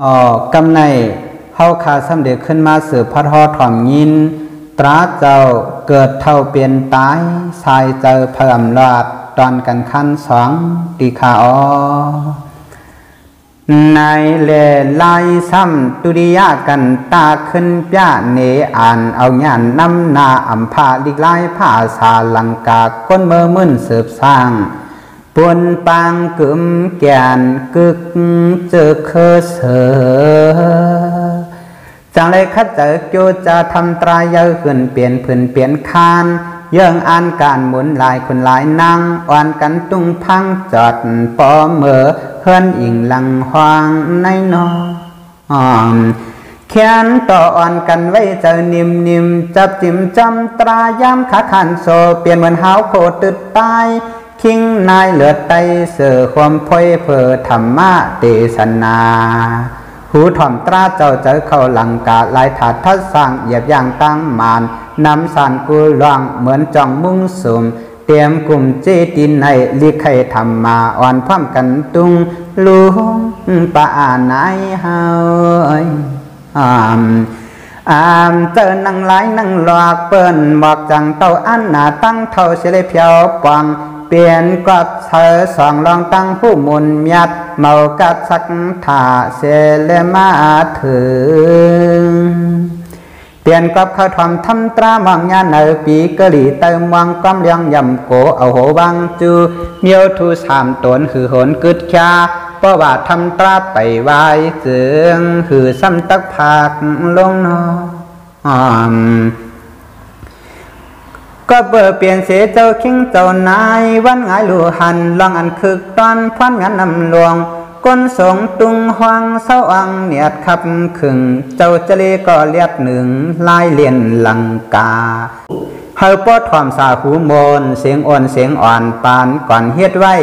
อ๋อกำในเฮาคาสำเร็จขึ้นมาสืบพัดฮอถ่อมยิน ตราเจ้าเกิดเท่าเปลี่ยนตายสายเจอเพิ่มลาดตอนกันขั้นสองตีขาอในเลลายซ้ำตุริยากันตาขึ้นป้าเนอ่านเอาญานนำนาอัมพาลิกลายผ้าสาลังกาก้นเมื่อมึนสืบสร้าง ปวนปางกึมแกนกึกเจอเคเสอจังเลยคัดเจอโจจะทำตรายเยอขึ้นเปลี่ยนพื้นเปลี่ยนคานยื่องอ่านการหมุนลายคนหลายนั่งอ่อนกันตุ้งพังจอดปอเมือเฮือนอิงหลังหวางในนอมเขียนต่ออ่อนกันไว้เจอนิ่มนิมจับจิ้มจำตรายามขาขันโซเปลี่ยนเหมือนหาวโคตึดตาย คิงนายเหลือไตเสือความพ่อยเพอธรรมะเตสนาหูถ่อมตราเจ้าเจอเข้าหลังกาลายถาดทัดสั่งเหยียบย่างตั้งมานนำสานกูลองเหมือนจองมุ่งสุมเตรียมกลุ่มเจตินในลิไขธรรมาอ่อนพร้อมกันตุงลุงปะอานายเฮาอามอามเจอนังไหลนังหลอกเปิ้นบอกจังเต้าอันหนาตั้งเท่าเฉลเพียวปอง เปลี่ยนกับเธอสองลองตั้งผู้มุนยัดเมากัดสักถาเสเลมาถึงเปลี่ยนกับเขาทำทำตรามองยาเนอปีกะหลีเติมวังกำเลียงยำโกเอาโหวังจูเมียวทูสามตนคือหนกึดชาเพราะว่าทำตราไปไว้เสืองคือซ้ำตักผากลงนอ ก็เบอร์เปลี่ยนเสียเจ้าคิงเจ้านายวันงายลูหันลองอันคึกตอนพันงานนำหลวงก้นสงตุงหวังเศร้าอังเนียดขับขึงเจ้าเจเลก็เลียดหนึ่งลายเลียนลังกาเฮาป้อดความสาหูโมนเสียงอ่อนเสียงอ่อนปานก่อนเฮ็ดไว้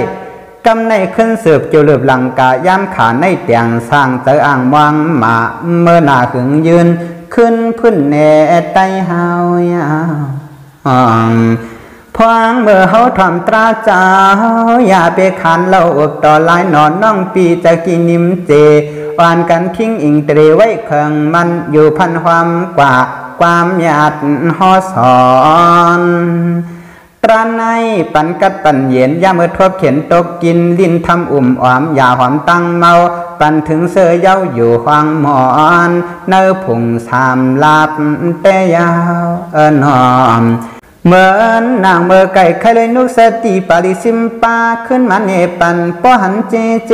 กำในขึ้นสืบจุลืบลังกาย่ำขาในเตียงสร้างเจออ่างวังมาเมื่อหน้าขึงยืนขึ้นพื้นแน่ไตเฮายาว พวางเมื่อเขาทำตราเจ้า อย่าไปขันเราอบต่อลายนอนน้องปีจะกินนิมเจวานกันทิ้งอิงเตรไว้เคืองมันอยู่พันความกว่าความหยาดหอสอนตราในปันกัดปันเย็นยาเมื่อทบเข็นตกกินลิ้นทำอุ่มอมอย่าหอมตั้งเมา ปันถึงเสือเย้าอยู่ควางหมอนเนื้อผงสามลาบเตยาวเออนอม เหมือนนางเมื่อไก่ไข่เลยนุกสติปาริสิมปาขึ้นมาเนปันป้อหันเจเจ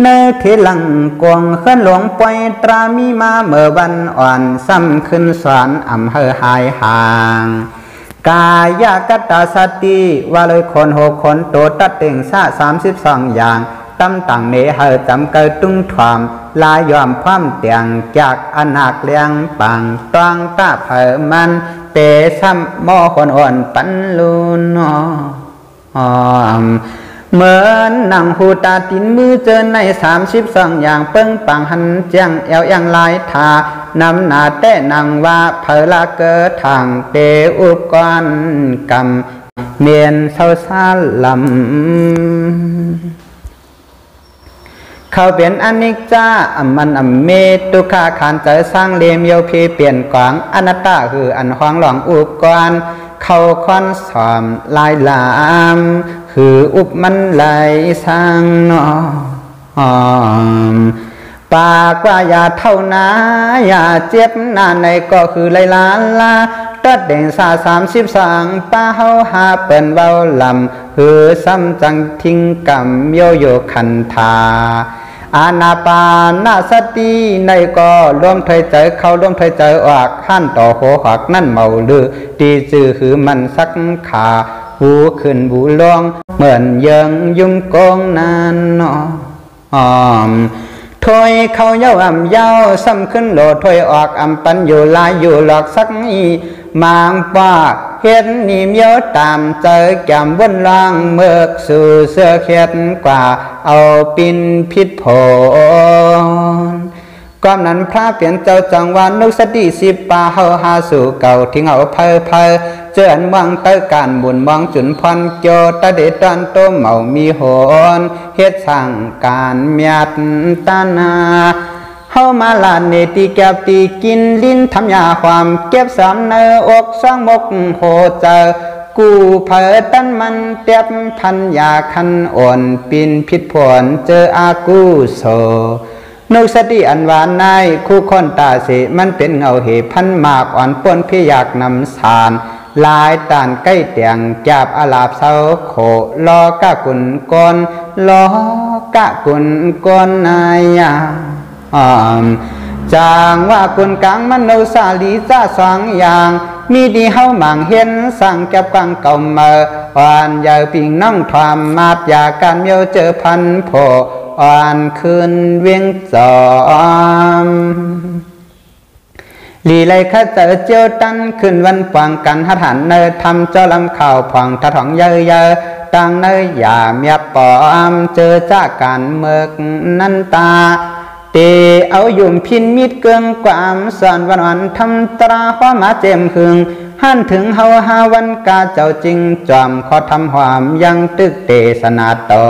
เนเทลังกวงขึ้นหลวงป่อยตรามีมาเมื่อวันอ่อนซ้ำขึ้นสวนอำเภอหายห่างกายกตาสติว่าเลยคนหกคนโตตัดเต่งซาสามสิบสองอย่าง ตั้มต่างเนเฮจำเกิดตุ้งถามลายยอมพร้อมเตียงจากอนาคเลียงปังต้องตาเผอมันเปซ้ำมอคนอ่อนปันลูนอมเหมือนนางหูตาตินมือเจอในสามสิบสองอย่างเปิ้งปังหันเจียงเอวยังลายทานำหนาแต่นางว่าเพลาเกิดทางเปอุปกรณ์กรรมเมียนเศร้าซาลำ เขาเป็นอนิจจาอมันอเมตุขาขานเจสร้างเลมโยพีเปลี่ยนกวางอนัตตาคืออันห้องหลองอุปกรณ์เขาคอนสอมลายลาม คืออุปมันไหลสร้างนอมปากว่าอย่าเท่านาอย่าเจ็บนานในก็คือไลลาลาตัดเด่งสาสามสิบสองป้าเฮาหาเปิ่นเว้าลำคือซ้ำจังทิ้งกำโยโยคันทา อานาปานาสติในก็ร่วมถอยใจเข้าร่วมถอยใจออกขั้นต่อโหหักนั่นเมาลือตีจือคือมันสักขาหูขึ้นบูลอง เหมือนยังยุ่มกองนานนอมถอยเขาเย้าอ่ำเย้าซ้ำขึ้นโหลถอยออกอ่ำปันอยู่ลายอยู่หลอกสักอีมางป้า เห็นนี่เมียวตามเจอแก้มบนล่างเมือกสู่เสื้อเขียนกว่าเอาปินพิษผลก้อมนั้นพระเปลี่ยนเจ้าจังวานนุสติสิบปาเฮาหาสู่เก่าทิ้งเอาเพอเพอเจออันวังเตอการบุญมองจุนพันโจตะเดตันโตเมามีโหนเฮ็ดสั่งการเมียตนา เฮามาลานเนตีแกบตีกินลิ้นทำยาความเก็บสามเนออกสร้างมกโหเจอกูเผอตั้นมันเตียบพันยาคันอ่อนปินผิดผลเจออากูโซนุสติอันหวานนายคู่คนตาสิมันเป็นเงาเหพันมากอ่อนป้นพี่อยากนำสารลายตานใกล้เตียงจับอาลาบเสาโขลอกะกุนกนลอกะกุนกนนายา จางว่ากุนกลางมันโนสาลีจ้าสองอย่าง มีดีเฮาหมางเห็นสั่งแก็บกังเก่าเมื่อวานยาปิงน้องทวามมาดยาการเมียวเจอพันโผอ่านคืนเวียงจอมลีไลข้าเจอเจียวตันขึ้นวันฟางกันหัดหันเนอทำเจ้าลำข่าวผ่องทะถองเยอะเยอะตังเนยอย่าเมียปอมเจอจากการเมือกนันตา เตเอายุ่มพินมิดเกืองความสอนวันวันทำตราข้อมาเจมหึงหันถึงเฮาหาวันกาเจ้าจริงจอมขอทำความยังตึกเตสนาต่อ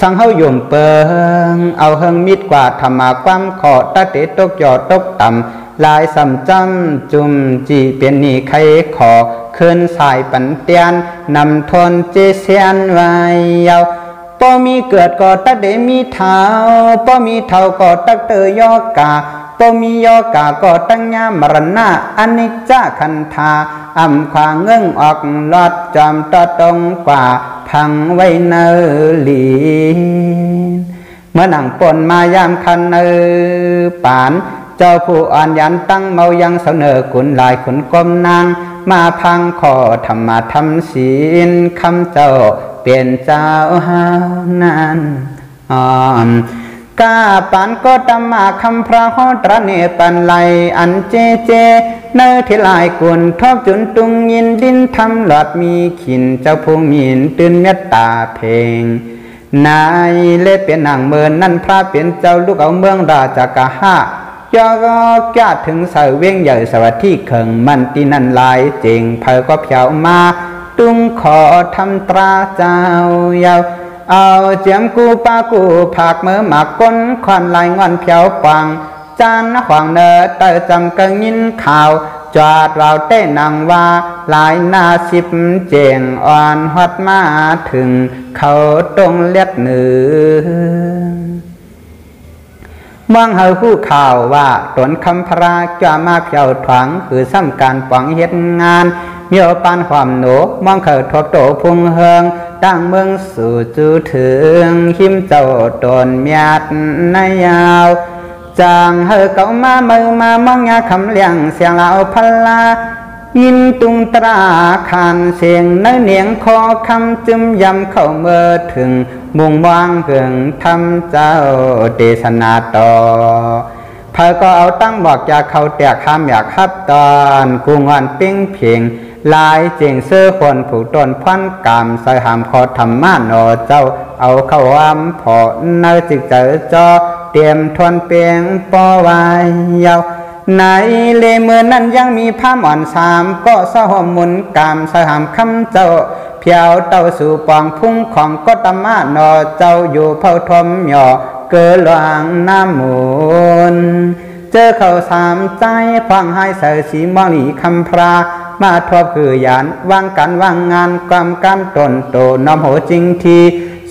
สังเฮายุ่มเปิงเอาเฮิงมิดกว่าธรรมาความขอตะเตตกยอตกต่ำลายสำจำจุมจีเป็นนี่ใครขอคืนสายปันเตียนนำทนเจเซียนไว้ยาว ป้อมีเกิดก็ตักเดมีเท้าป้อมีเท้าก็ตักเตยยอกาป้อมียอกาก็ตั้งยามรณะอนิจจคันธาอำควางเงื่งออกลอดจอมตอตรงกว่าพังไว้เนลีเมื่อหนังปนมายามคันเนปาน จ้าผู้อ่อนยันตั้งเมายังเสนอขุนลายขุนกลมนาง มาพังขอธรรมาทำศีลคำเจ้าเปลี่ยนเจ้าหานานอ่อนกาปันก็ตมาคำพระหตรเนปันไลอันเจเจ เนทิลายกุนทบจุนตุงยินดินทำหลอดมีขินเจ้าพงมินตื่นเมตตาเพลงนายเล่เป็นนางเมินนั่นพระเป็นเจ้าลูกเอาเมืองราชกะหา ยอกกาถึงเสเวียงใหญ่สวัสดีเขิงมันตีนันลายเจงเพอก็เพียวมาตุงขอทำตราเจ้ายาวเอาเจียมกูปากูผักเมื่อหมากก้นควันลายงอนเพียวปังจานขวางเนอเตอจำกังยินข่าวจอดเราเต้นังว่าลายนาสิบเจงอ่อนหัดมาถึงเขาตรงเล็ดหนือ มองเฮาผู้ข่าวว่าตนคำพระจะมาเพียวถวังคือซ้ำการปังเฮ็ดงานมีโอปานความหนูมองเขาทบโตพุงเฮิงตั้งเมืองสู่จูถึงหิมเจ้าตนเมียดนายาวจางเฮอเก่ามาเมือมามองยาคำเลี้ยงเสียงเหล่าพลา ยินตุงตราคานเสียงเนื้อเนียงคอคำจึมยำเข้าเมื่อถึงมุงวางเกิงทำเจ้าเดชนาต่อพายก็เอาตั้งบอกอยากเขาแตกคำอยากฮับตอนกูงอนปิ้งเพียงลายเจียงเสื้อคนผูกตนพันกรรมใส่หามคอธรรมะนอเจ้าเอาเข้าอ้ำพอเนื้อจิกเจอจอเตรียมทวนเปียงปอไวายยาว ในเลเมือนั้นยังมีผ้าหมอนสามก็สะหมมุนกามสหามคำเจ้าเพียวเต้าสู่ปองพุ่งของก็ตมะนอเจ้าอยู่เผาทมหย่อเกิหลวงน้ำมูลเจอเขาสามใจฟังให้เสสีมองหลีคำพรามาทบคือยานวางกันวางงานความการตนโตน้ำโหจริงที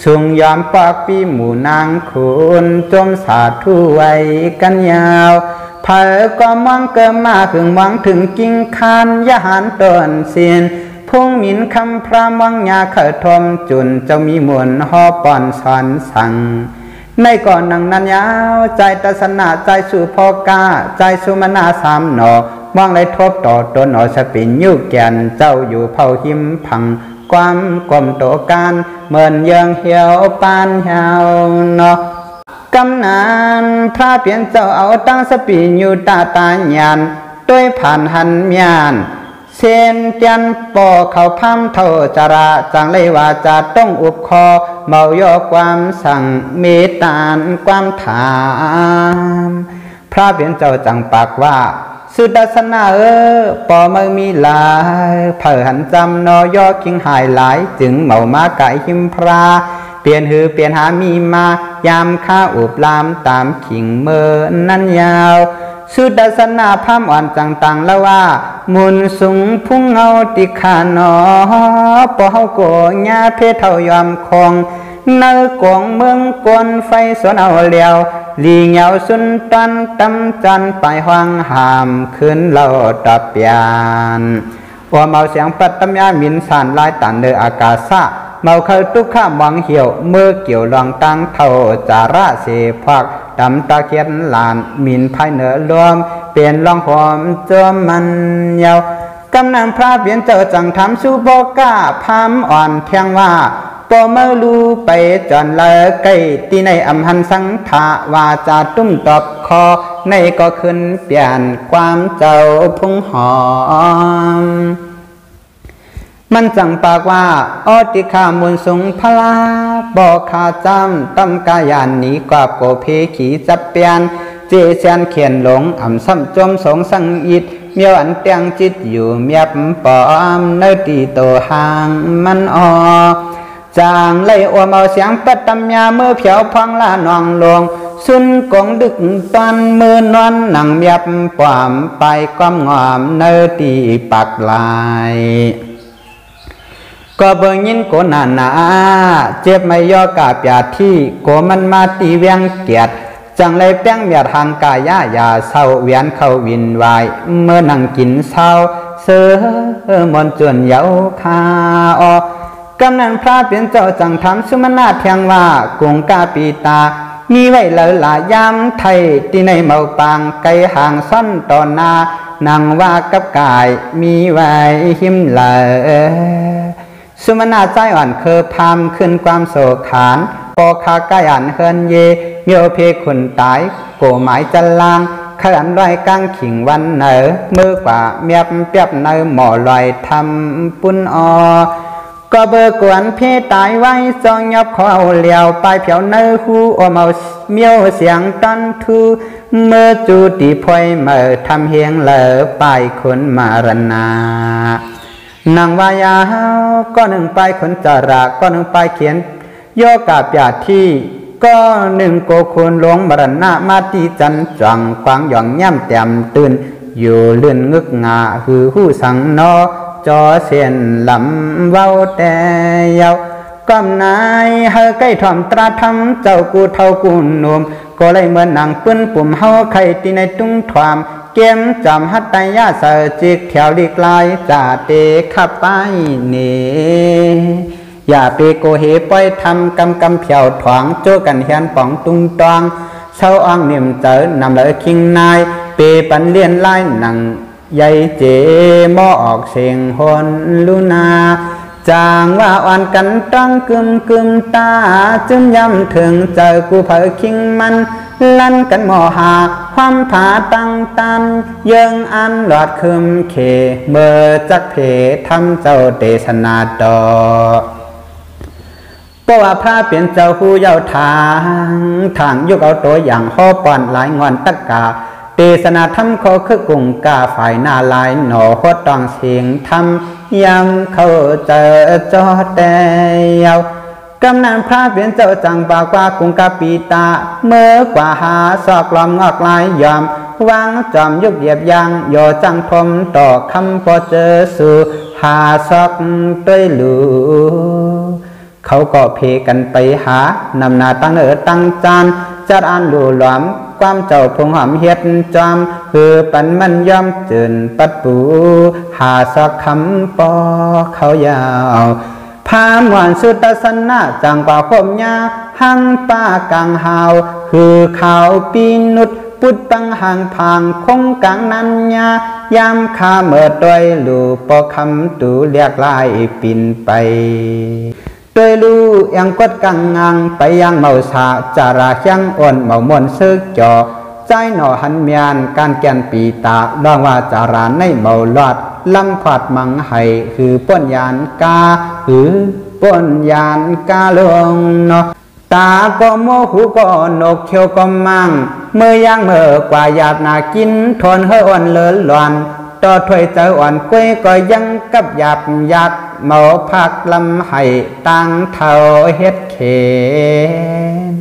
สุงยอมปากปีหมู่นางคุณจมสาธุไว้กันยาว เผอก็มองเกิมมาถึงมองถึงกิ่งคานยาหารตนเสียนพุ่งมินคำพระมังยาเขทมจุนเจ้ามีมวลหอปอนสอนสั่งในก่อนนังนันยาวใจตัสนาใจสู่พอกาใจสุมนาสามหนอมองเลยทบต่อตนอสปินยุแกนเจ้าอยู่เผาหิมพัง ความกลมโตการเหมือนยังเหี่ยวปานเหี่ยวนาะ กำนานพระเปลี่ยนเจ้าเอาตั้งสปีอยู่ตาตาญานด้วยผ่านหันยานเซนเตียนปอเขาพัมเท่าจระจังเลยว่าจะต้องอุบคอเมายอความสั่งเมตานความถามพระเปลี่ยนเจ้าจังปากว่า สุดาสนาเออปอมือมีหลายเผอหันจำนอยอคิงหายหลาย จึงเมามาไก่หิมพรา เปลี่ยนหือเปลี่ยนหามีมายามข้าอุบลามตามขิงเมื่อนั้นยาวสุดาสนาพามอ่อนต่างๆแล้วว่า มุนสูงพุ่งเงาติขานอปอเฮาโกญาเพเท่ายอมคงนกวงเมืองกวนไฟสวนเอาเลียวลีเหงาสุนตันตำจันไปห้องหามขึ้นเราตับยานพอเมาเสียงปัตตมยามินสานลายตันเนออากาศะ เมาเคยตุกข้ามองเหี่ยวเมื่อเกี่ยวลองตั้งเท่าจาระเสพักดำตาเคียนลานมินภายเหนือรวม เปลี่ยนลองหอมจอมมันเยาวกำนันพระเปลี่ยนเจอจังทำสูโบก้าพามอ่อนเพียงว่าปอมาลูไปจอนเลไกตีในอำหันสังทาวาจาตุ้มตอบคอ ในก็ขึ้นเปลี่ยนความเจ้าพุงหอม มันจังปากว่าอติขามุนสุงพลาบอกขาจำตั้มกายานนี้กว่าโกเพขีจับเปลี่ยนเจเซียนเขียนหลงอ่ำซ้ำจมสงสังอิดเมียวอันเตียงจิตอยู่เมียบปอมเนตีโตหางมันออจางเลยอวมเอาเสียงปัตตมยาเมื่อเผียวพังละนองลง สุนกงดึกตอนมือนอนหนังเมียบปวามไปก้มงอมเนตีปักลาย ก็เบิ่งยินโกนานาเจ็บไม่ย่อกาบยาที่โกมันมาตีเวียงเกียรติจังเลยแป้งเมียทางกายายาเศร้าเวียนเข้าวินวายเมื่อนั่งกินเศร้าเสือมนจนเยาคาออกำนันพระเป็นเจ้าจังทำสุมนาเพียงว่ากุงกาปีตา มีไว้เลอหลายยามไทยที่ในเมาปางไกลห่างซ่อนตอนนานังว่ากับกายมีไว้หิมเลอ สุมนาใจอ่อนเคอพามขึ้นความโศกขานปอคากายอันเฮินเยเมียวเพคุนตายโกหมายจันลางขยันลอยกังขิงวันเหนอมือกว่าเมียบเปียบเนอหมอลอยทำปุ้นอก็เบอร์กวนเพตายไว้จองยับขอเอาเหลียวไปเผียวเนื้อหูอมเอาเมียวเสียงตันทูเมื่อจูตีพอยเมื่อทำเฮียงเหลอไปคนมารณา นางวายาก็หนึ่งไปคนจระก็หนึ่งไปเขียนโยกาปยาที่ ก็หนึ่งโกคุณหลวงมรณะมาตีจันจังกวางหย่องย่ำเต็มตื่น อยู่เลื่อนงึกงาหือหู้สังนอจอเสียนลำเว้าแต่ยาวกำนายเฮอใกล้ถ่อมตราทำเจ้ากูเท่ากูหนุ่มก็เลยเหมือนนางปื้นปุ่มเฮาไข่ตีในตุ้งถวาม เกมจำฮัตไตยาเสจิกแถวลีกลายจ่าเตขับไปเนอย่าไปโกเหปล่อยทำกำกำเผียวถวางโจกันเฮียนป่องตุงตองเช้าอ่างเนียมเจอนำเลยคิงนายเปปันเลียนไล่หนังใหญ่เจมอออกเสียงหนลุนา จางว่าอ่อนกันตั้งกึมกึมตาจนย้ำถึงเจอกูเผอคิงมัน ลั่นกันหมอหา ความผาตั้งตันยังอันหลอดคืมเขเมื่อจักเพทำเจ้าเตชนาดอเพราะว่าพระเป็นเจ้าหูเย้าทางทางยกเอาตัวอย่างห่อปอนหลายงอนตะกาเตสนาธรรมขอคือกุงกาฝ่ายนาลายหนอหัวตองเสียงธรรม ยำเข้าเจอจอแต่ยาวกำนันพระเปลี่ยนเจ้าจังปากว่ากุงกาปีตา เมื่อกว่าหาสอกลอมงอกลายยอมวางจอมยุกเหยียบยางโยจังทมต่อคำพอเจอสู่หาซอกด้วยหลูเขาก็เพกันไปหานำนาตั้งเออตั้งจาน จัดอันดูหลอม ความเจ้าพงหอมเฮ็ดจอม คือปันมันย่อมจืนปัดปู หาสักคำปอเขายาวพามวนสุตสนะจังป่าคมยาหังป้ากลางหาว คือเขาปีนุดปุดปังหางพางคงกังนันยายามขาเมื่อต้อยลูปอคำตูเรียกลายปินไป โดยลู่ยังกดกังงังไปยังเมาสาจารายังอ่อนเมามนซึกจอใจหน่อหันเมียนการแกนปีตาลองว่าจาราในเมาลอดลำผัดมังไห้คือป้นยานกาหือป้นยานกาลงเนาะตาก็โมหูก็นกเขียวก็มังเมื่อย่างเมื่อกว่าหยาบนากินทนเฮอ่อนเลินหลอน ต่อถวยเจ้าอ่อนกล้วยก็ยังกับหยาบหยาดเมาพักลำไห้ตั้งเท่าเฮ็ดเขน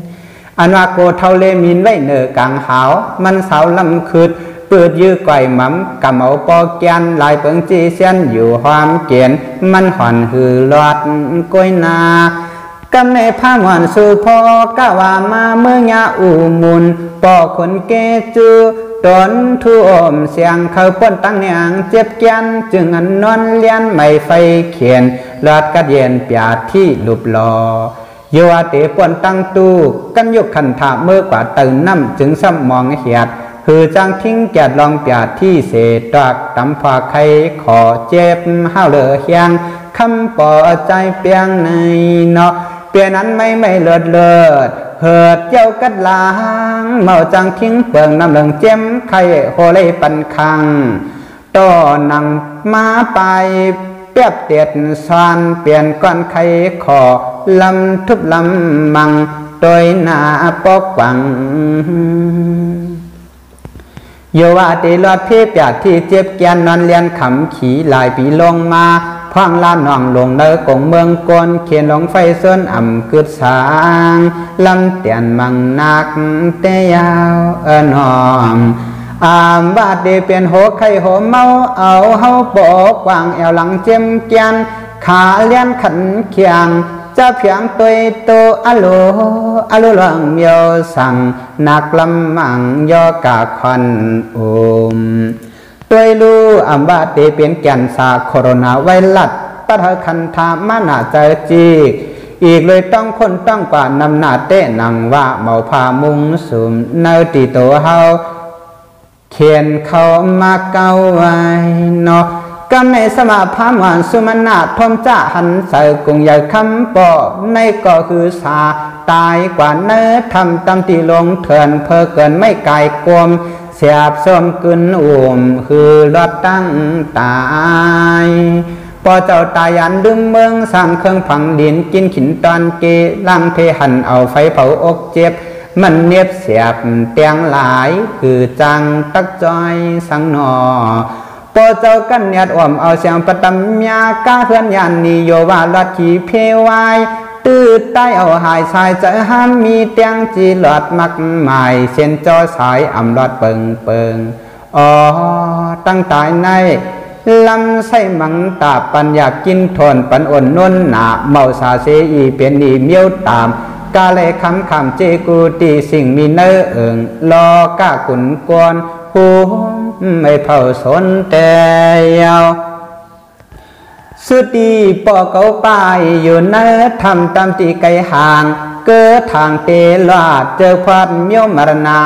อันว่าโกเท่าเลมินไว้เนอกลางหาว มันสาวลำคืดเปิดยื้อก่อยมั่มกำเอาปอแกนลายเปิงจีเสียนอยู่ความเกียนมันห่อนหือลอดก้อยนากำในผ้ามวนสู่พอกะว่ามาเมื่อยาอูมุนปอคนเกจู ตนทุ่มเสียงเขาป้นตั้งเนียงเจ็บแกนจึงอันนอนเลียนไม่ไฟเขียนลอดกัดเย็นปียที่ลุบลอโยอาเตป่วนตั้งตู้กันยกขันถาเมื่อกว่าตื่นน้ำจึงซ้ำมองเหียดคือจังทิ้งแกดลองปียที่เศษตักตำพาไข่ขอเจ็บห้าวเหลือเฮียงคำปอใจเปียงในเนาะเปียนั้นไม่ไม่เลิศเลิศ เหิดเจ้ากัดลาง เมาจังทิ้งเปิงน้ำเหลืองเจ็มไข่โคเลยปันคังต่อนังมาไปเปียบเตียดสานเปลี่ยนก้อนไข่ขอลำทุบลำมังโดยหน้าปกวังโยวาตีลอดเพียบยาที่เจ็บแกนนอนเลียนขำขี่ลายปีลงมา พังลานนองลงเนอกงเมืองกนเขียนลงไฟส้นอ่ำกึดสางลำเตียนมังนักเตยาวเอนองอามบา ดเดเป็นโหไข่โหเมาเอาเฮาปอกวางแอวหลังเจ็มเกียนขาเลี้อันเคียงจะเพียงตัวโตอโลอโลหลังเมียวสั่งนักลำมังยอกาควันอมตัวลูอัมบาเตเป็นแก่นสาโคโรนาไวรัสปะทคันธามานาเจอจีอีกเลยต้องคนต้องกว่านำนาเต้นังว่าเมาพามุงสุมเนติโตเฮาเขียนเขามาเก้าไว้เนาะกำในสมาพามานสุมนาทมจะหันใส่กุงใหญ่คำปอในก็คือสาตายกว่าเนื้อทำตำตีลงเถื่อนเพอเกินไม่ไกลกลม เสียบส้มกึนอุ่มคือรถตั้งตายพอเจ้าตายันดึงเมืองสร้างเครื่องผังดินกินขินตอนเกล่างเทหันเอาไฟเผาอกเจ็บ มันเนียบเสียบเตียงหลายคือจังตักจอยสังนอปอเจ้ากันเนียดอ่อมเอาเสียงประตำยากาเพื่อนยันนิโยวาลัดขีเพวาย ตื้อใต้เอาหายชายจะห้ามมีเตียงจีหลอดมักหมายเส้นจอสายอ่ำลอดเปิงเปิงอ๋อตั้งตายในลำไส้มังตาปัญญากินทนปันอ่นนุ่นหนาเมาสาเสอีเป็นอีเมียวตามกาเลยคำคำเจกูตีสิ่งมีเนื้อเอิงรอกากุนกวนหูไม่เผาสนแต่ยาว สุดีปอเกาป้ายอยู่เนื้อทำตามตีไกห่าง เกิดทางเตลาดเจอความเมียวมรณา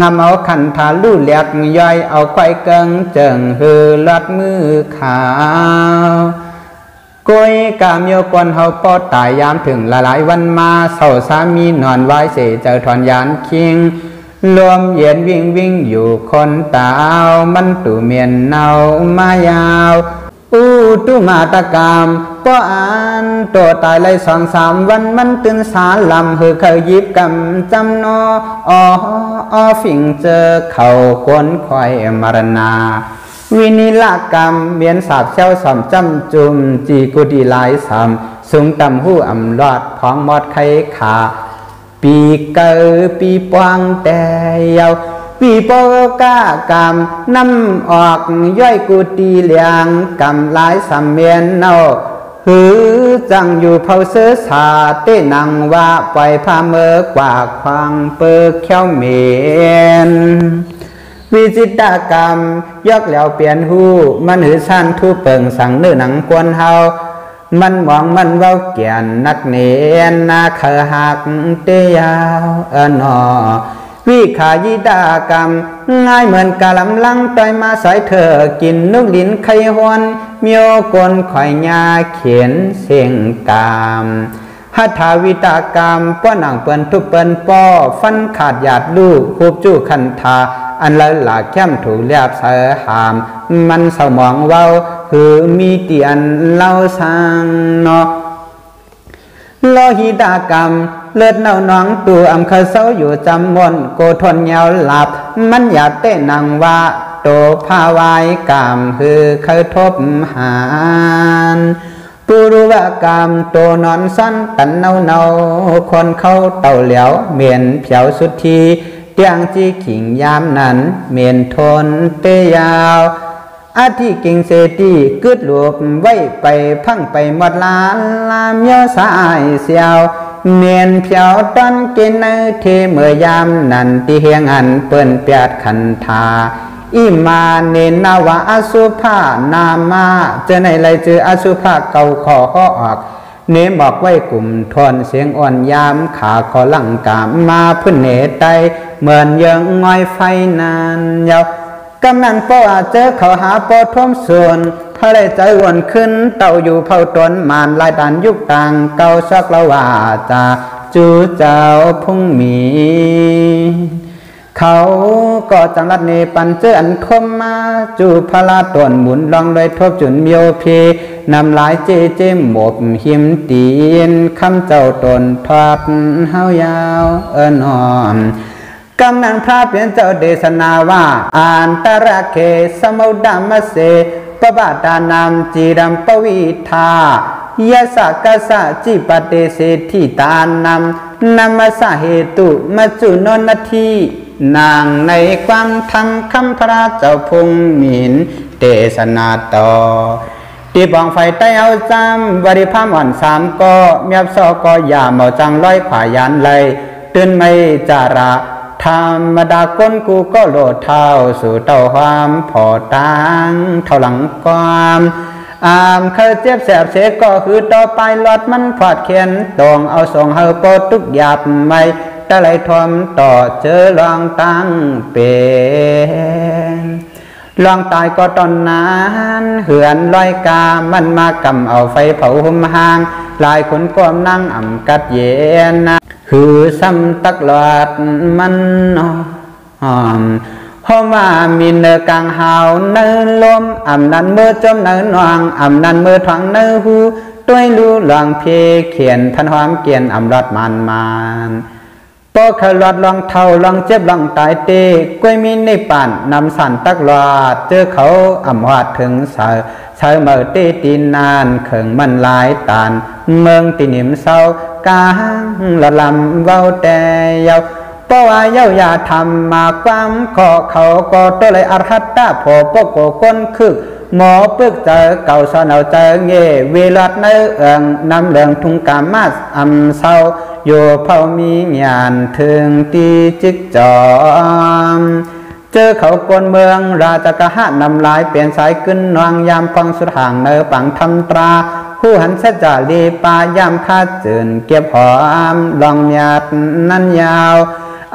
งำเอาขันทาลู่เลียกย่อยเอาไข่เกิงเจิงฮือลัดมือขาวกยกามโยกวนเฮาปอตายยามถึงหลายวันมาเศร้าสามีนอนไว้เสเจอถอนยานคิงรวมเย็นวิ่งวิ่งอยู่คนตาวมันตูเมียนเนา มายาว อูตุมาตะกามก็อ่านตัวตายเลยสองสามวันมันตื่นสารลำหือเขายิบกำจำนออ๋ออฟิงเจอเขากวนควายมรณา วินิลกรรมเมียนสาบเช้าสอมจำจุมจีกุดีลายสามสูงต่ำหูอำลอดพองมอดไข่ขา ปีเกอปีปวงแต่ยาว ปีโปกากรรมน้ำออกย่อยกูตีเลียงกำลายสามเมียนเนาหือจังอยู่เผาเสือสาเต้นังว่าปล่อยพาเมือกว่าควางเปิกเขี้ยวเมนวิจิตกรรมยกแล้วเปลี่ยนหูมันหือสั้นทุเปิงสั่งเนื้อหนังกวนเฮามันมองมันเว้าเกียนนักเนียนนาเคหักเตียาวเอนอ วิขายิดากรรม ง่ายเหมือนกะลำลังต่อยมาใส่เธอ กินนุกดินไข่หวนเมียวกลข่อยยาเขียนเสียงกามหัตถาวิตากรรมป้อหนังเปิ้นทุกเปิ้นป้อฟันขาดหยาดลูกคูบจู้คันทา อันละหลาแค้มถูกเลียบเสหาม มันเศร้ามองเว้าคือมีเตียนเล่าสร้างเนาะโลหิตากรรม เลือดเน่าน้องตัวอำคาเศร้าอยู่จำมนโกทนยาวหลับ มันอยากเต้นังว่าโตภาวายกามคือเคยทบหานปุรุวกรรมโตนอนสั้นตันเนาเนาคนเข้าเต่าเหลียวเมียนเผียวสุดทีเตียงจีขิงยามนั้นเมียนทนเตยาวอาทิกิงเสตีกึดหลวบไว้ไปพังไปหมดลานลามเยอสายเสียว เมียนเผียวตอนกินในเทเมื่อยามนันที่เฮียงอันเปิ้นเปียดขันทาอิมาเนนาวะอสุภานามาเจอในไรเจออสุภาเก่าขอข้อออกเนบอกไว้กลุ่มทนเสียงอ่อนยามขาขอลังกามมาพื้นเนตไตเหมือนยังง่อยไฟนานยาวกำนันปอาเจอเขาหาปอทมส่วน ทะเลใจวนขึ้นเต่าอยู่เผาตนมานลายดานยุกต่างเก่าสักละว่าจาจูเจ้าพุ่งมี เขาก็จังรัดเนปันเจออันคมมาจูพลาตนหมุนลองเลยทบจุนเมียวเพนำลายเจเจมหมบหิมตีนคำเจ้าตนทอดเฮายาวเอินหอมกำนันพระเปลี่ยนเจ้าเดชนาว่าอานตระเคสมุดามเส ปบาตานามจีรัมปวิทายะสักสะจิปเตเสทิตานำนามสาเหตุมัจุนนทีนางในความทำคำพระเจ้าพงมินเตสนาต่อตีบองไฟใต้เอาจำบริพามอ่อนสามก็เมียบซอก็อย่าเมาจังร้อยขวายันเลยตื่นไม่จาระ ธรรมดาก้นกูก็โลดเท่าสู่เต่าความพอตังเท่าหลังความอามเคยเจ็บแสบเสก็คือต่อไปลอดมันพอดเขียนตองเอาส่งเฮาโปทุกหยาบไม่ตะไลทอมต่อเจอลองตั้งเป็นลองตายก็ตอนนั้นเหือนลอยกามันมากำเอาไฟเผาหุ่มหาง ลายคนก้มนั่งอ่ำกัดเย็นนะ คือซ้ำตักหลอดมันหอมพราะว่ามีเนื้อกลางหาวเนื้อลมอ่ำนันเมื่อจมเนื้อนวงอ่ำนันเมื่อทวงเนื้อหูด้วยรู้หลังเพเขียนพันหอมเกียนอ่ำรอดมันมัน ปอขลอดลองเท่าลองเจ็บลองตายเตกล้วยมีในป่านนำสันตักหลอดเจอเขาอ่ำวาดถึงสาเชาเมื่อเตตีนนานเขิงมันลายตาน เมืองตีนิมเศร้ากางละลำเว้าแต่ยาวเพราะว่าเย้าอย่าทำมาความขอเขาก็ตัวเลยอรหัตตาพอปกโกก้นคึก หมอปึกเจอเก่าสนเอาเจอเงเวลัดในเอืองนำเลืองทุงกามาสอำเศร้าอยู่เผามีญาณถึงตีจิกจอมเจอเขากวนเมืองราชกะหะนำลายเปลี่ยนสายขึ้นนวงยามฟังสุดห่างเนอปังทำตราผู้หันเสจาลีปายามคาดจืนเก็บหอมลองหยาดนั้นยาว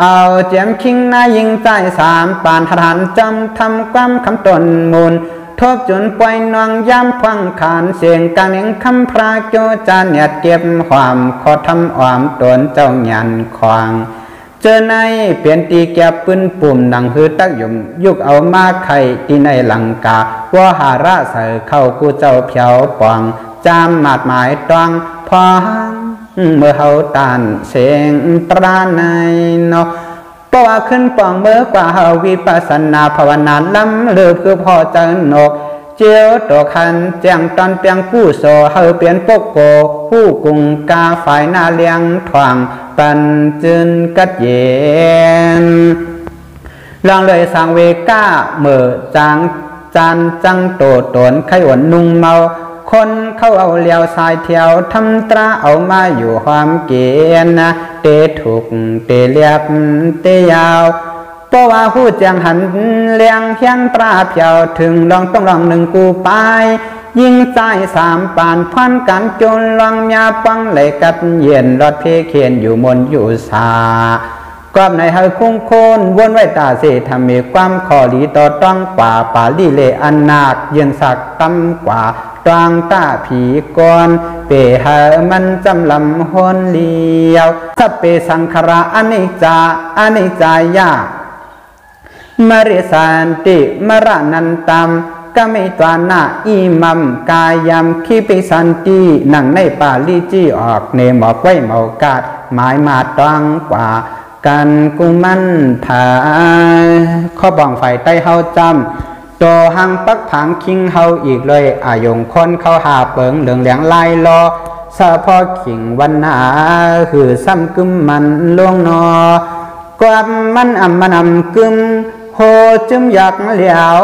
เอาเจียมคิงนายิงใจสามปานทหารจำทำความคำตนมูล ทบจนปล่อยนวงยามพังขานเสียงกลางเองคำพระโจจานเนียดเก็บความขอทำอวามตนเจ้าหยันควางเจอในเปลี่ยนตีแก็บปืนปุ่มดังฮือตักยุมยุกเอามาไข่ที่ในหลังกาว่าหาระใส่เข้ากูเจ้าเพียวปองจามหมาดหมายตวงพองเมื่อเขาตานเสียงตราในเนาะ ปว่าขึ้นปองเมื่อกว่าเฮาวิปัสนาภาวนาล้ำเลือคือพอจังนก เจียวตัวคันแจงตอนเปียงผู้โซเฮาเปลี่ยนปกโก ผู้กุงกาฝ่ายนาเลียงทวงปันจึนกัดเย็นลองเลยสังเวก้าเมื่อจางจานจังโตตนไขวนนุ่งเมา คนเขาเอาเลี้ยวสายเที่ยวทำตราเอามาอยู่ความเกียนนะเตถูกเตเลียบเตยาวเพราะว่าผู้จังหันเลียงเฮียนปลาเพียวถึงลองต้องลองหนึ่งกูไปยิงใจสามปานพันกันจนลองยาปังเลยกัดเย็นรถเพเขียนอยู่มนอยู่สาความในเฮาคุ้งโคนวนไว้ตาเสทำมีความขอลีต่อต้องป่าป่าลีเลอันนาคเย็นสักตั้มกว่า ตวางตาผีกอนเปหามันจำลำหนเลียวสเปสังขระอนิจจาอนิจจายามริสันติมรนันตัมก็ไม่ตวานาอีมัมกายมขีปิสันติหนังในป่าลีจี้ออกเนหมอกไว้เมากาดหมายมาตรังกว่ากันกุมันผาข้อบ่องไฟใต้เฮาจำ ตัวหังปักผังคิงเฮาอีกเลยอายงคนเข้าหาเปิงเหลืองเหลียงลายรอสะพอขิงวันนาคือซ้ำกึมมันลวงนอกวามมันอ่ำมันอ่ำกึมโหจึมอยากเหลียว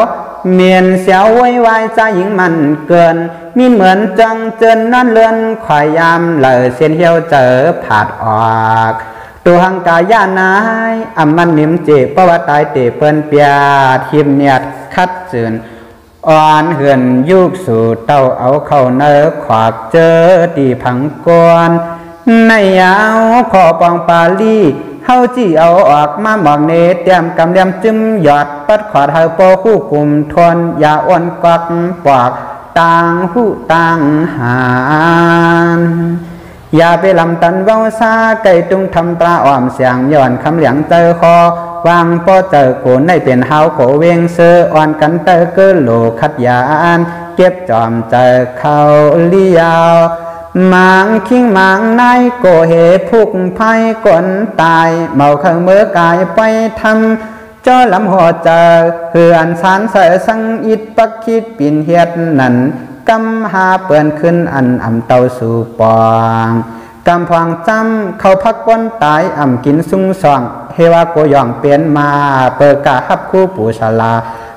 เมียนเสียวไว้ไว้ใจหญิงมันเกิน มีเหมือนจังเจินนั่นเลือนข่อยยามเลยเสียนเหี่ยวเจอผาดออก ตัวหังกายานายอำมันนิมเจปวตายเตเปินเปียทิมเนียดคัดจืนอ่อนเหือนยุกสู่เต้าเอาเข้าเนอขวากเจอตีผังกวนในยาวขอปองปาลีเฮาจี้เอาออกมาหมองเนเตรียมกำเลียมจึมหยอดปัดขอดเฮาโปคู่กลุ่มทนยาอ้วนกักปอกต่างผู้ต่างหาน อย่าไปลำตันเว้าซาไก่ตุงทำปลาอ่อมเสียงย้อนคำเหลียงเจอคอวางปอเจอโกนในเป็นเฮาโกเวงเซออ่อนกันเตอเกินโลขัดยานเก็บจอมเจอเขาลียาวมางคิงมางนายโกเหพุกภัยกนตายเมาข้างมือกายไปทำเจ้าลำหัวเจอเหือนสารเสสังอิดปักคิดปินเฮียดนั่น กำหาเปื่อนขึ้นอันอ่ำเตาสู่ปองกำพวงจำเขาพักป้นตายอ่ำกินซุ้งสองเฮวาโกยองเปลี่ยนมา เปิดกะฮับคู่ปูชลา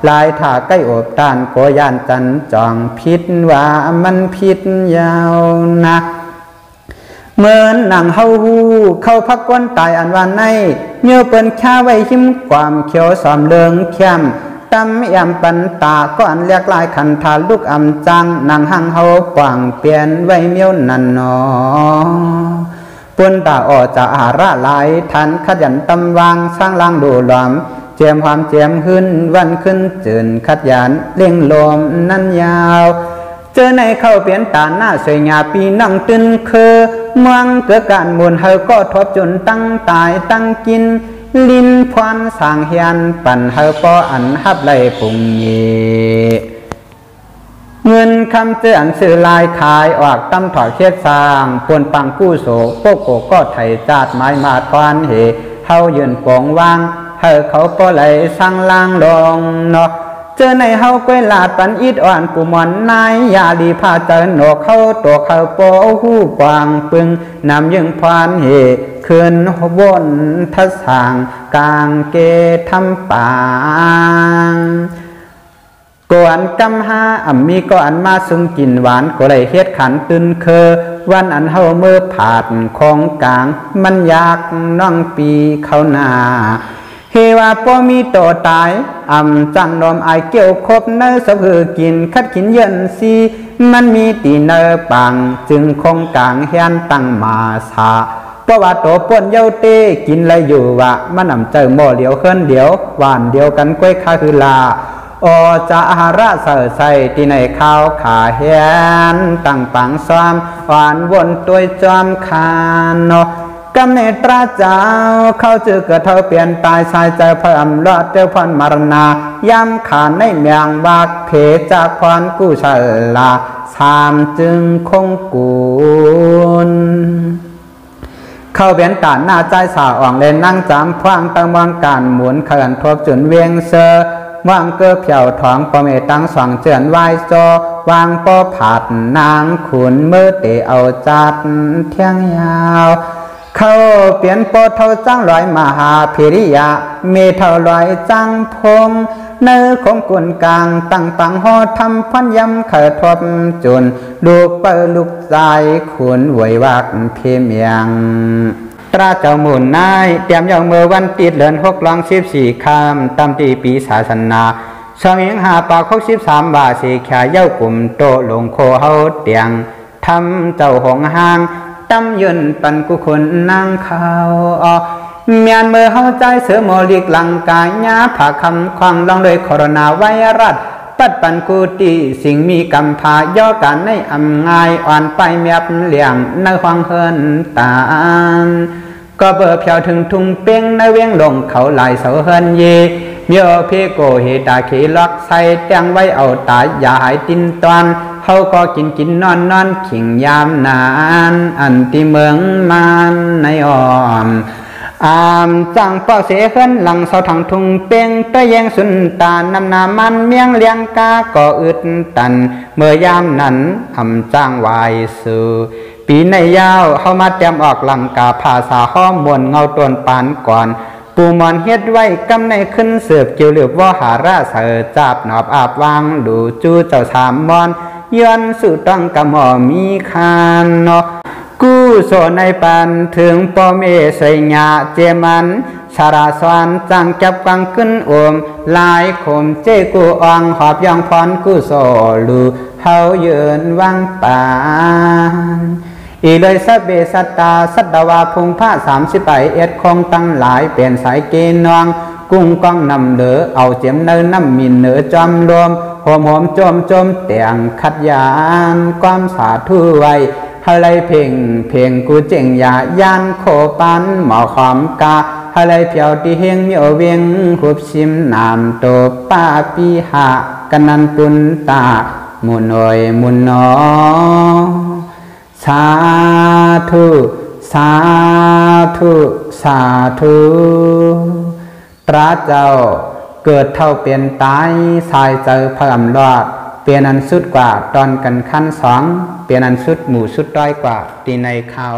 ลายถาใกล้อบตานโกยานจันจองพิษว่ามันพิษยาวนะเหมือนหนังเฮาหูเข้าพักก้นตายอันวันในเมื่อเปิ้นข้าไว้หิมความเขียวสอมเลืองเข้ม ตำยำปันตาก็อันเรียกลายขันทาลูกอำจังนางหังเฮาปวางเปลี่ยนไว้เมียวนันนอปุ่นตาออจะอาระลายทันขยันตำวางสร้างล่างดูหลอมเจียมความเจียมขึ้นวันขึ้นจืนขัดยันเล่งลมนั่นยาวเจอในเข้าเปลี่ยนตาหน้าสวยงาปีนั่งตึนคือเมืองเกิดการมุนเฮาก็ทบจนตั้งตายตั้งกิน ลินพวนสางเฮียนปั่นเฮาปออันฮับไลปุงเยเงินคำเตือนสื่อลายขายออกตำถอดเคียดสร้างปวนปังกู้โสโปโกก็ไถจาดไม้มาทวานเหเฮายืนปองว่างเฮาเขาปอไหลสั่งล่างลงเนาะ เจอในเฮาก้อยลาดปันอิดอ่อนปูมอนนายยาลีพาเจอหนกเข้าตัวเข้าโปหูปางปึงนำยังพานเหคืนวนทัสางกลางเกทำปางกวนกำห้าอ่ำมีก็อันมาสุงกินหวานก็เลยเฮ็ดขันตื่นเคอวันอันเฮาเมื่อผ่าดของกลางมันยากน้องปีเขานา เฮว่าป้อมีโตตายอ่ำจังนอมไอเกี่ยวคบเนอสะพือกินคัดกินเย็นซีมันมีตีเนอปัง จึงคงกลางเฮียนตั้งมาสาเพราะว่าโตป่นเย้าเต้กินอะไรอยู่วะมันนำเจอหม้อเดียวเคลื่อนเดียวหวานเดียวกันก้อยคาคือลาอจะอาหาระเสใส่ที่ในข้าวขาเฮียนตั้งปังซ้อมหวานวนตัวจอมคานเนาะ กำเนิดพระเจ้าเข้าจือเกิดเทาเปลี่ยนตายชายใจเพิ่มรอดเจ้าพันมารณาย้ำขานในเมียงวากเพจากพรกู้ชลาสามจึงคงกูลเข้าเปลี่ยนตาหน้าใจสาวอ่องเล่นนั่งจำพวางตั้งมองการหมุนเขินทบจุนเวียงเซอวางเกือเผียวท้องปอเมตั้งสองเจือนไหวจวางปอผัดนางขุนมือเตะเอาจัดเที่ยงยาว เขาเปลี่ยนปอเท่าจังลอยมหาพิริยะ เมเท่าลอยจังพงเนื้อของกุนกลางตั้งปังหอทำพันยำเขิดทบจุนลูกเปิลูกใจขุนไหววักเพียมยังตราเจ้าหมุนนายเตรียมยองมือวันติดเลือนหกลองสิบสี่คำตามตีปีศาสนาสมิงหาปากหกสิบสามบาสีขาเย้ากลุ่มโตลงโคเฮาเตียงทำเจ้าหงหาง ตำยืนปันกุคนนั่งเขาออเมียนเมื่อเฮาใจเสือโมลิกลังกายญาผ่าคำควางลองโดยโคโรนาไวรัสปัดปันกูตีสิ่งมีกำพาย่อกันในอำงายอ่อนไปเมียบเหลี่ยงในควางเฮินตาก็เบอเพียวถึงทุ่งเป้งในเวียงลงเขาลายเสาเฮินเยเมียวเพโกเฮตาขีล็อกใส่แตงไว้เอาตายอย่าหายตินตอน เขาก็กินกินนอนนอนขิงยามนาน อันที่เมืองมันในอ้อมอามจังเป้าเสียขึ้นหลังเสาถังทุงเปียงตะแยงสุนตา นำนามันเมียงเลียงกาก็อึดตัน เมื่อยามนั้นอำจ้างวายสู่ปีในยาวเข้ามาเตรียมออกหลังกาภาษาข้อมวลเงาตวนปานก่อนปูมอนเฮ็ดไว้กำในขึ้นเสือบเกี่ยวเหลือบว่าหาราเสอจับหนอบอาบวางดูจูเจ้าสามมอน ย้อนสู่ต้องกะหมอมีคานเนาะกู้โซในปันถึงปอเมสยญาเจมันชาราสวนจังจับกังขึ้นโอมลายขมเจกูอองหอบยองพรกู้โซลูเฮาเยืนวังปานอีเลยสเบสตา สัตวาพุงผ้าสามสิบไปเอ็ดคงตั้งหลายเปลี่ยนสายเกนองกุ้งก้องนำเหลือเอาเจียมเนินน้ำมินเหนือจอมรวมหอมหอมจมจมเตียงขัดยานความสาธุไว้ฮะไรเพ่งเพ่งกูเจ๋งยายานโคปันหมอขอมกาฮะไรเพียวที่เฮงมีโอเวงหุบชิมนามโตป้าปีหะกันนันปุนตามุนอยมุนนอสาธุสาธุสาธุ ตราเจ้าเกิดเท่าเปลี่ยนตายสายเจอเพิ่มรอดเปลี่ยนอันสุดกว่าตอนกันขั้นสองเปลี่ยนอันสุดหมู่สุดด้อยกว่าตีในเขา